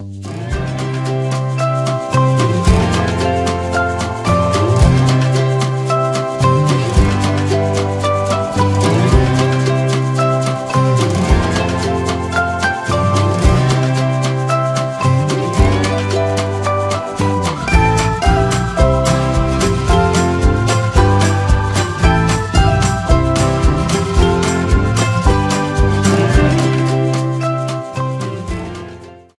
Yeah.